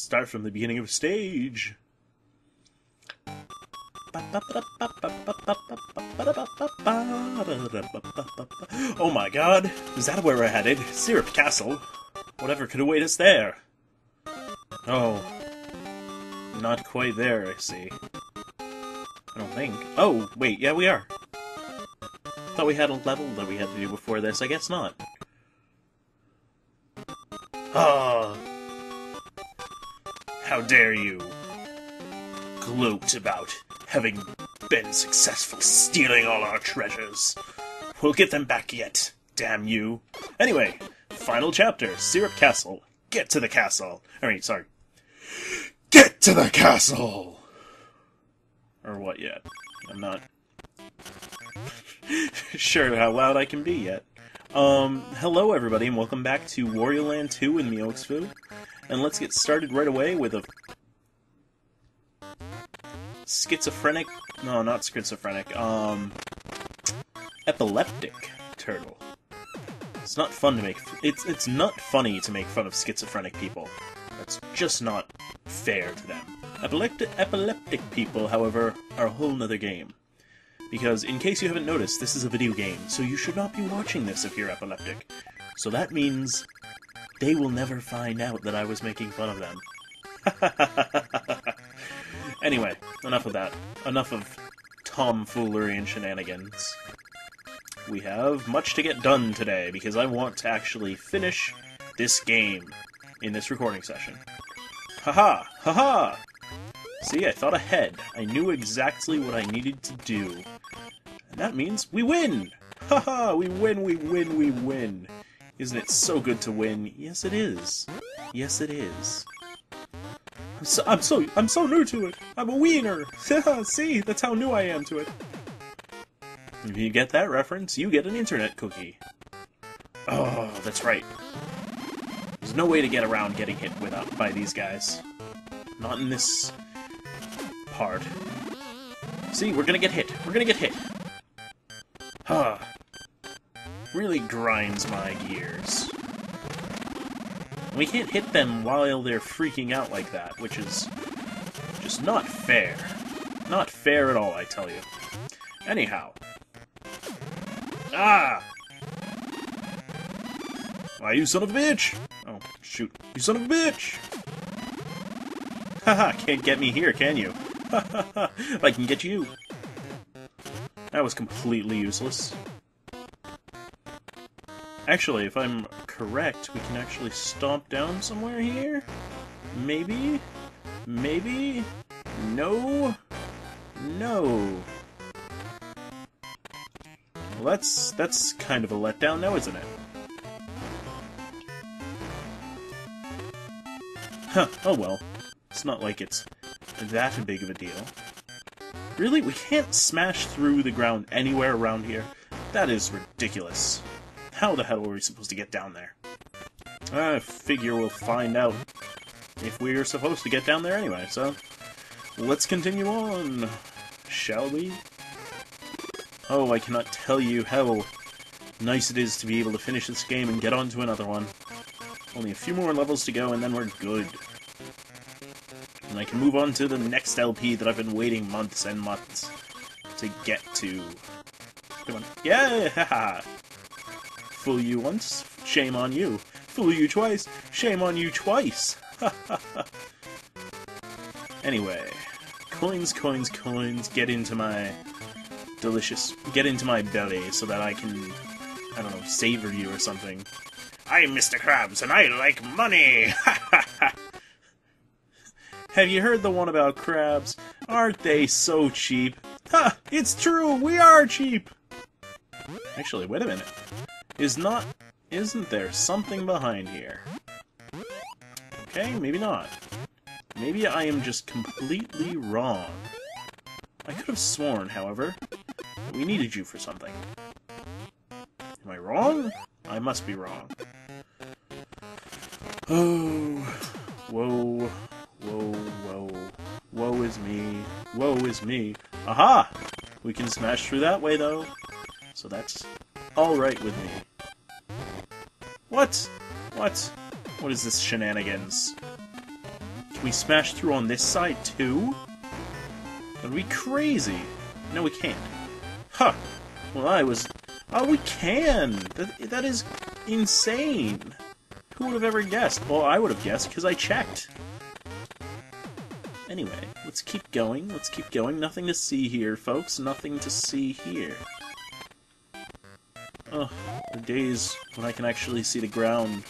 Start from the beginning of stage. Oh my god, is that where we're headed? Syrup Castle? Whatever could await us there? Oh, not quite there, I see. I don't think. Oh, wait, yeah, we are. Thought we had a level that we had to do before this. I guess not. Ah! How dare you gloat about having been successful stealing all our treasures. We'll get them back yet, damn you. Anyway, final chapter, Syrup Castle. Get to the castle. I mean, sorry. Get to the castle! Or what yet? I'm not sure how loud I can be yet. Um, hello everybody and welcome back to Wario Land 2 in Meowxfu. And let's get started right away with a schizophrenic no, not schizophrenic, um epileptic turtle. It's not fun to make it's it's not funny to make fun of schizophrenic people. That's just not fair to them. Epileptic epileptic people, however, are a whole nother game. Because, in case you haven't noticed, this is a video game, so you should not be watching this if you're epileptic. So that means they will never find out that I was making fun of them. anyway, enough of that. Enough of tomfoolery and shenanigans. We have much to get done today, because I want to actually finish this game in this recording session. Haha! Haha! See, I thought ahead. I knew exactly what I needed to do. And that means we win! Haha! we win, we win, we win! Isn't it so good to win? Yes, it is. Yes, it is. I'm so, I'm so, I'm so new to it! I'm a wiener! See, that's how new I am to it. If you get that reference, you get an internet cookie. Oh, that's right. There's no way to get around getting hit with uh, by these guys. Not in this part. See, we're gonna get hit. We're gonna get hit. Huh. Really grinds my gears. We can't hit them while they're freaking out like that, which is just not fair. Not fair at all, I tell you. Anyhow. Ah! Why, you son of a bitch! Oh, shoot. You son of a bitch! Haha, can't get me here, can you? I can get you. That was completely useless. Actually, if I'm correct, we can actually stomp down somewhere here? Maybe? Maybe? No? No. Well, that's, that's kind of a letdown now, isn't it? Huh, oh well. It's not like it's that big of a deal. Really? We can't smash through the ground anywhere around here? That is ridiculous. How the hell are we supposed to get down there? I figure we'll find out if we're supposed to get down there anyway, so let's continue on, shall we? Oh, I cannot tell you how nice it is to be able to finish this game and get on to another one. Only a few more levels to go and then we're good and I can move on to the next LP that I've been waiting months and months to get to. Come on. Yeah! Fool you once, shame on you. Fool you twice, shame on you twice. anyway, coins, coins, coins, get into my delicious, get into my belly so that I can, I don't know, savor you or something. I'm Mr. Krabs and I like money! Have you heard the one about crabs? Aren't they so cheap? Ha! It's true! We are cheap! Actually, wait a minute. Is not... Isn't there something behind here? Okay, maybe not. Maybe I am just completely wrong. I could have sworn, however, that we needed you for something. Am I wrong? I must be wrong. Oh, whoa, Whoa, whoa. Woe is me. Woe is me. Aha! We can smash through that way, though. So that's alright with me. What? What? What is this shenanigans? Can we smash through on this side too? That'd be crazy. No, we can't. Huh. Well, I was... Oh, we can! That, that is insane! Who would have ever guessed? Well, I would have guessed, because I checked. Anyway, let's keep going, let's keep going. Nothing to see here, folks. Nothing to see here. Oh, the days when I can actually see the ground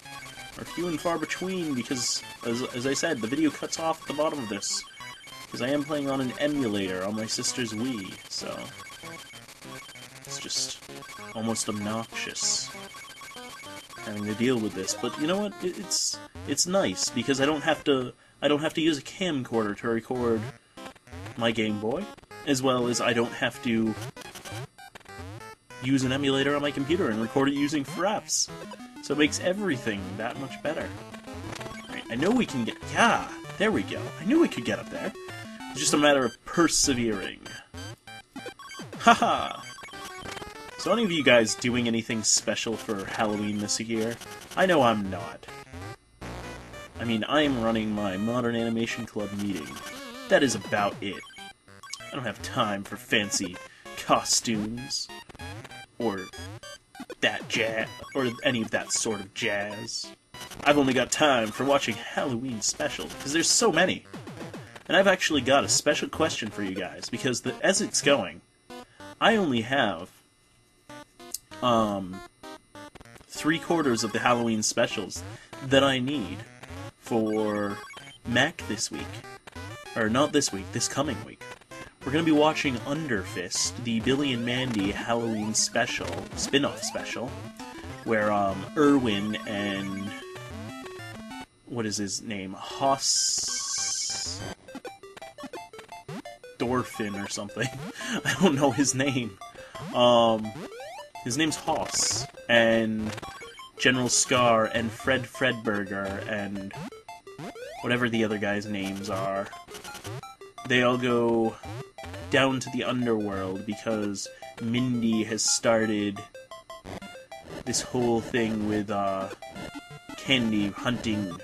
are few and far between because, as, as I said, the video cuts off at the bottom of this. Because I am playing on an emulator on my sister's Wii, so... It's just almost obnoxious having to deal with this. But you know what? It's it's nice because I don't have to I don't have to use a camcorder to record my Game Boy, as well as I don't have to use an emulator on my computer and record it using Fraps. So it makes everything that much better. Right, I know we can get... Yeah! There we go. I knew we could get up there. It's just a matter of persevering. Haha! So any of you guys doing anything special for Halloween this year? I know I'm not. I mean, I am running my Modern Animation Club meeting. That is about it. I don't have time for fancy costumes, or that jazz, or any of that sort of jazz. I've only got time for watching Halloween specials, because there's so many. And I've actually got a special question for you guys, because the, as it's going, I only have um, three quarters of the Halloween specials that I need for Mac this week. Or not this week, this coming week. We're going to be watching Underfist, the Billy and Mandy Halloween special, spin off special, where um, Irwin and. What is his name? Hoss. Dorfin or something. I don't know his name. Um, his name's Hoss, and General Skarr, and Fred Fredburger, and whatever the other guys' names are. They all go down to the underworld because Mindy has started this whole thing with uh, Candy hunting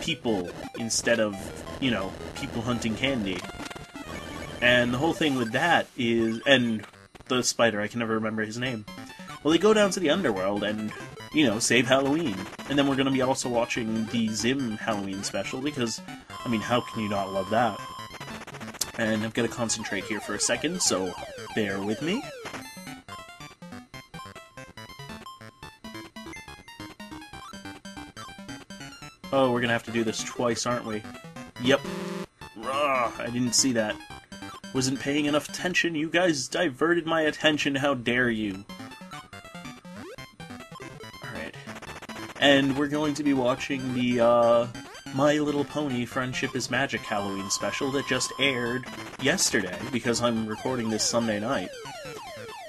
people instead of, you know, people hunting Candy. And the whole thing with that is, and the spider, I can never remember his name. Well, they go down to the underworld and, you know, save Halloween. And then we're going to be also watching the Zim Halloween special because, I mean, how can you not love that? And I'm going to concentrate here for a second, so bear with me. Oh, we're going to have to do this twice, aren't we? Yep. Ugh, I didn't see that. Wasn't paying enough attention. You guys diverted my attention. How dare you? Alright. And we're going to be watching the, uh, My Little Pony Friendship is Magic Halloween special that just aired yesterday, because I'm recording this Sunday night.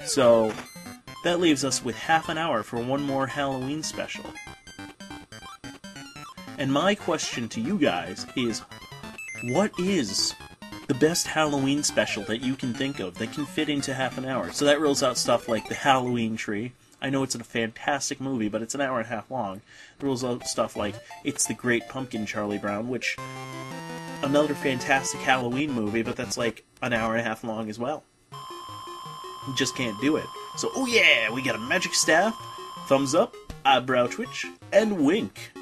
So, that leaves us with half an hour for one more Halloween special. And my question to you guys is, what is the best Halloween special that you can think of that can fit into half an hour. So that rules out stuff like the Halloween tree. I know it's a fantastic movie, but it's an hour and a half long. Rules out stuff like It's the Great Pumpkin Charlie Brown, which another fantastic Halloween movie, but that's like an hour and a half long as well. You just can't do it. So, oh yeah, we got a magic staff, thumbs up, eyebrow twitch, and wink.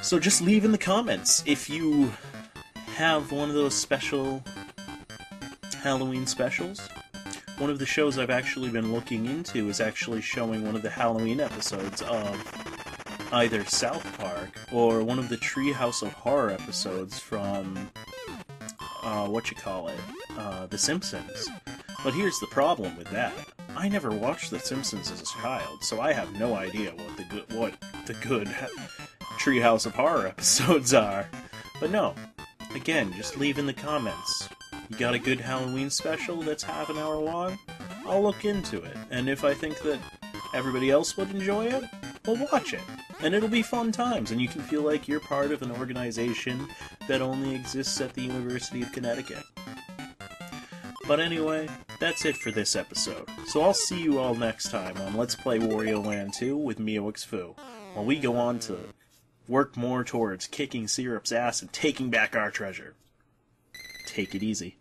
So just leave in the comments if you have one of those special Halloween specials. One of the shows I've actually been looking into is actually showing one of the Halloween episodes of either South Park or one of the Treehouse of Horror episodes from uh, what you call it, uh, The Simpsons. But here's the problem with that: I never watched The Simpsons as a child, so I have no idea what the good what the good Treehouse of Horror episodes are. But no, Again, just leave in the comments. You got a good Halloween special that's half an hour long? I'll look into it, and if I think that everybody else would enjoy it, we'll watch it. And it'll be fun times, and you can feel like you're part of an organization that only exists at the University of Connecticut. But anyway, that's it for this episode. So I'll see you all next time on Let's Play Wario Land 2 with MeowxFoo, while we go on to work more towards kicking Syrup's ass and taking back our treasure take it easy.